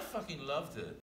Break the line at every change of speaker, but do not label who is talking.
I fucking loved it.